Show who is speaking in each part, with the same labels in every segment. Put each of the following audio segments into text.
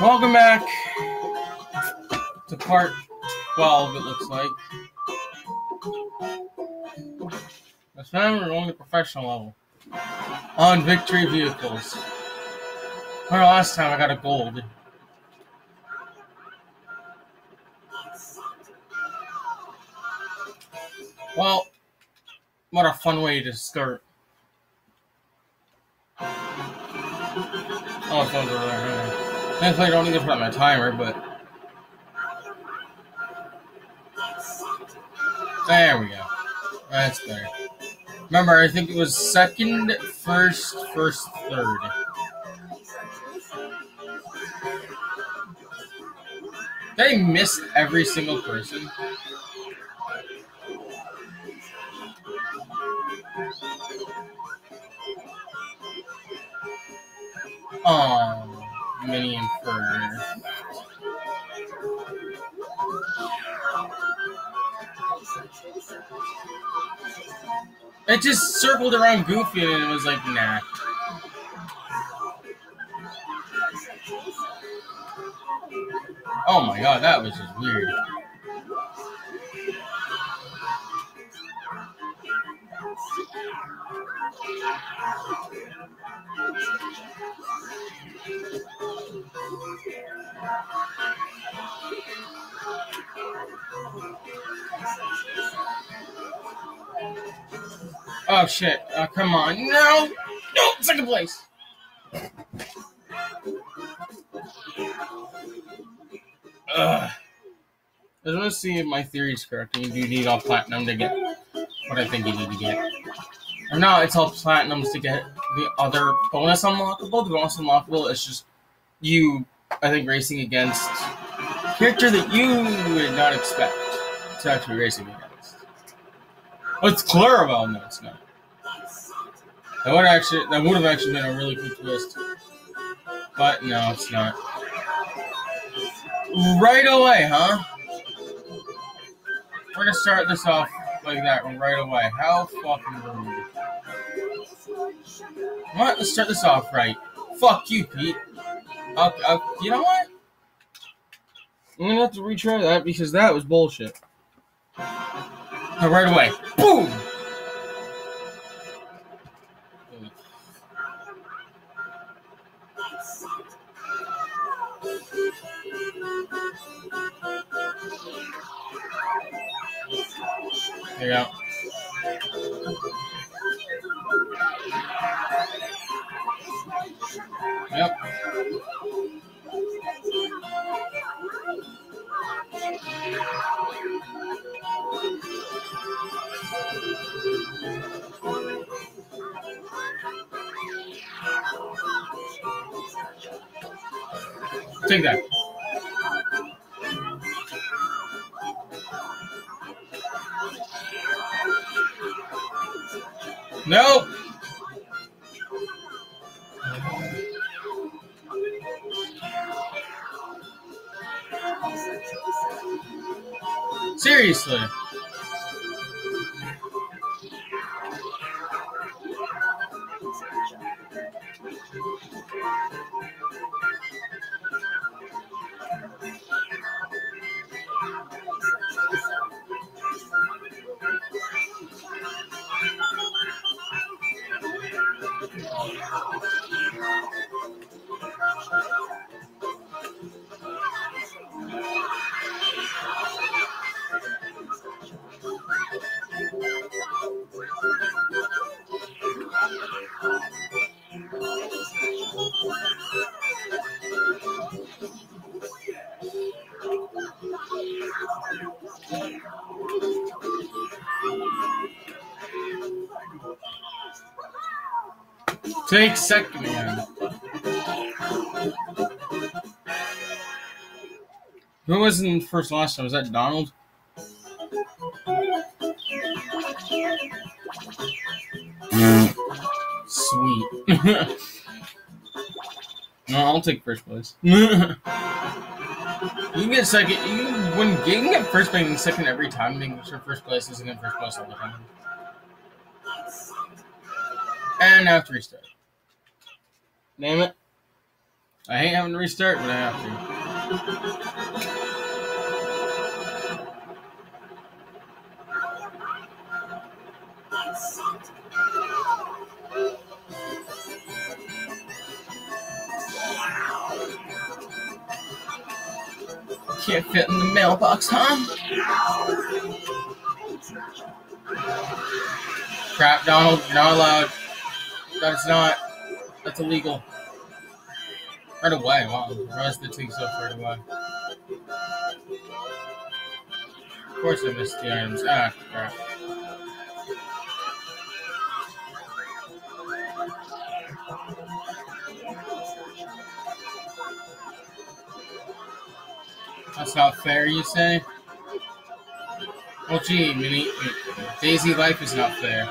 Speaker 1: Welcome back to part 12, it looks like. This time we're going to professional level on victory vehicles. Remember last time I got a gold. Well, what a fun way to start. Oh, phone's over there. Thankfully, I don't need to put on my timer, but. There we go. That's better. Remember, I think it was second, first, first, third. They missed every single person. Oh, It just circled around Goofy and it was like, nah. Oh my god, that was just weird. Oh shit! Uh, come on! No! No! Second place. Ugh. I just want to see if my theory is correct. You do need all platinum to get what I think you need to get. Or no, it's all platinums to get the other bonus unlockable. The bonus unlockable is just you, I think, racing against character that you would not expect to actually racing against. Oh, it's Clarabelle. No, it's not. That would actually that would have actually been a really cool twist. But no, it's not. Right away, huh? We're gonna start this off like that right away. How fucking rude. What? Let's start this off right. Fuck you, Pete. You know what? I'm gonna have to retry that because that was bullshit. Right away. Boom! There you go. Yep. Take that. Nope. Seriously. Take second again. Who was in first last time? Was that Donald? Sweet. no, I'll take first place. you can get second. You when you can get first place and second every time. Being sure first place isn't in first place all the time. And now to restart. Name it. I hate having to restart, but I have to. Can't fit in the mailbox, huh? Crap, Donald, not allowed. That's not. That's illegal. Right away, wow. The take so far away? Of course I missed the items. Ah, crap. That's not fair, you say? Well, gee, Minnie, Daisy life is not fair.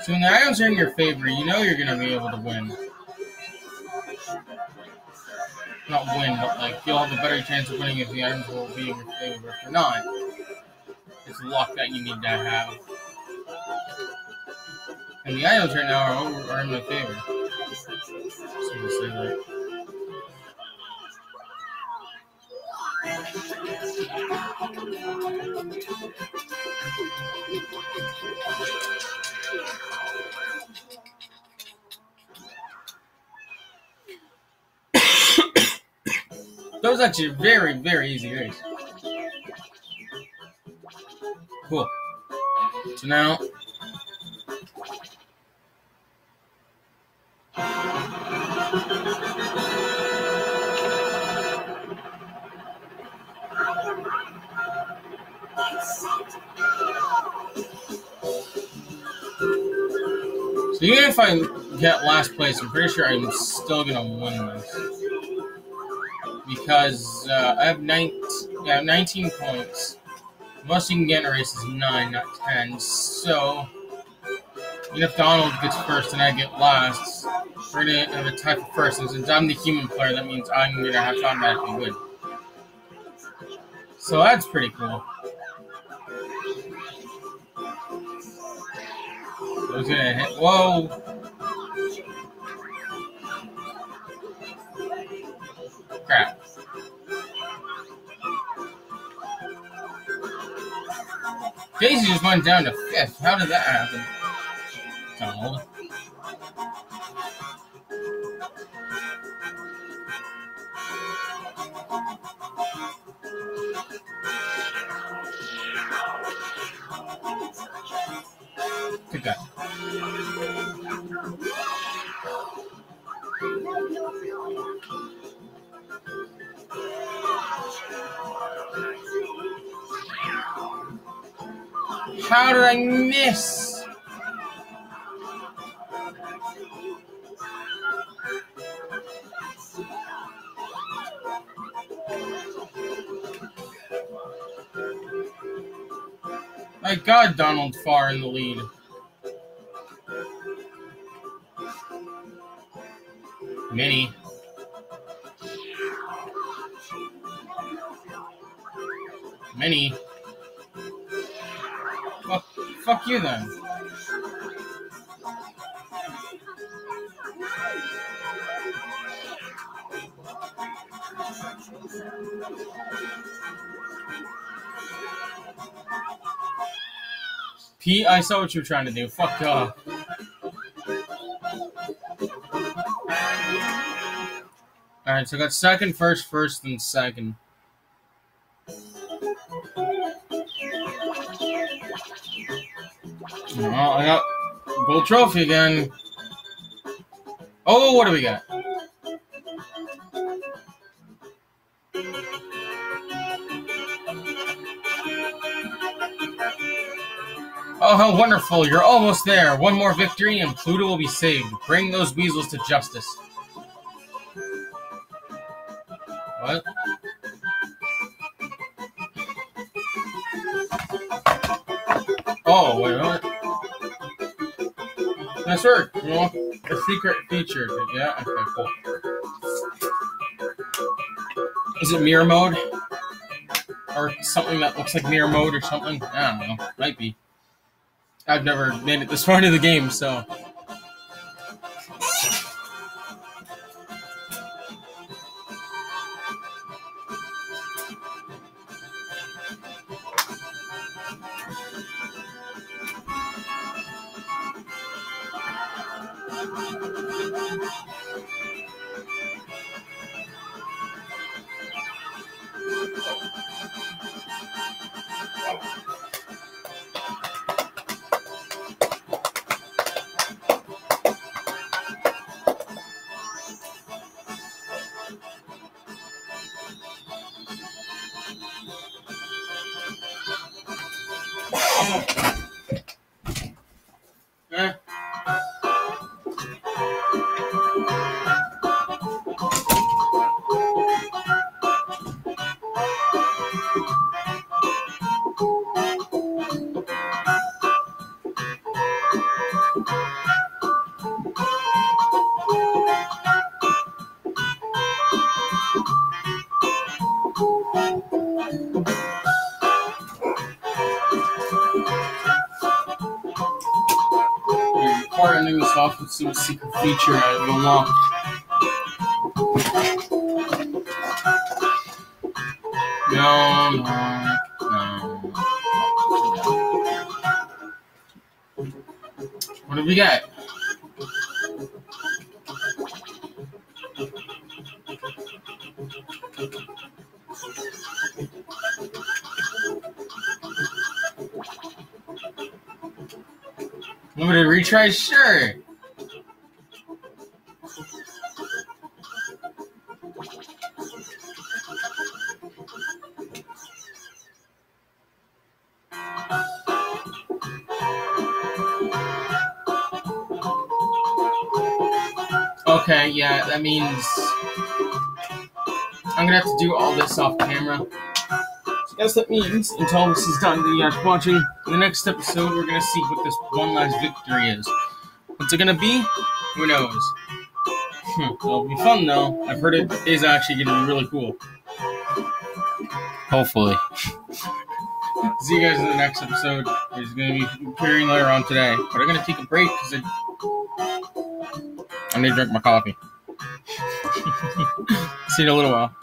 Speaker 1: So when the items are in your favor, you know you're gonna be able to win. Not win, but like you'll have a better chance of winning if the items will be in your favor. If they're not, it's luck that you need to have. And the items right now are, over, are in my favor. That. Was actually very, very easy race. Cool. So now. So even if I get last place, I'm pretty sure I'm still gonna win this because uh, I have 19, yeah, 19 points. Most you can get in a race is 9, not 10. So, even if Donald gets first and I get last, we're going to have a tie for first. And since I'm the human player, that means I'm going to have to automatically win. So that's pretty cool. Hit. Whoa! Crap. Daisy just went down to fifth. How did that happen? Donald. Good guy. How did I miss? My God, Donald far in the lead. Minnie. Minnie. Fuck, you then. Pete, I saw what you were trying to do. Fuck off. Alright, so I got second, first, first, and second. Oh, I got gold trophy again. Oh, what do we got? Oh, how wonderful. You're almost there. One more victory and Pluto will be saved. Bring those weasels to justice. Nice. You a secret feature. Yeah. Okay. Cool. Is it mirror mode? Or something that looks like mirror mode or something? I don't know. Might be. I've never made it this far into the game, so. Eh. See what secret feature I've unlocked. No, no, no. What did we get? Limited retry? Sure. Okay, yeah, that means I'm gonna have to do all this off camera. So guess that means until this is done, you guys watching. In the next episode, we're gonna see what this one last victory is. What's it gonna be? Who knows? Hmm, it'll be fun though. I've heard it is actually gonna be really cool. Hopefully. See you guys in the next episode. It's gonna be appearing later on today. But I'm gonna take a break because I need to drink my coffee. See you in a little while.